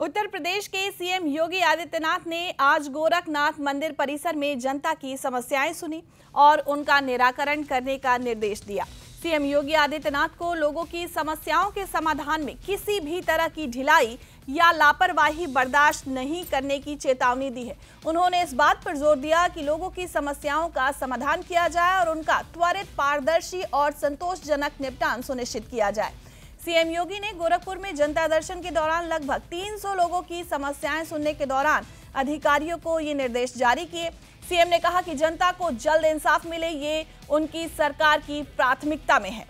उत्तर प्रदेश के सीएम योगी आदित्यनाथ ने आज गोरखनाथ मंदिर परिसर में जनता की समस्याएँ सुनी और उनका निराकरण करने का निर्देश दिया। सीएम योगी आदित्यनाथ को लोगों की समस्याओं के समाधान में किसी भी तरह की ढिलाई या लापरवाही बर्दाश्त नहीं करने की चेतावनी दी है। उन्होंने इस बात पर ज़ोर दिया कि लोगों की समस्याओं का समाधान किया जाए और उनका त्वरित पारदर्शी और संतोषजनक निपटान सुनिश्चित किया जाए। सीएम योगी ने गोरखपुर में जनता दर्शन के दौरान लगभग 300 लोगों की समस्याएँ सुनने के दौरान अधिकारियों को ये निर्देश जारी किए। सीएम ने कहा कि जनता को जल्द इंसाफ मिले, ये उनकी सरकार की प्राथमिकता में है।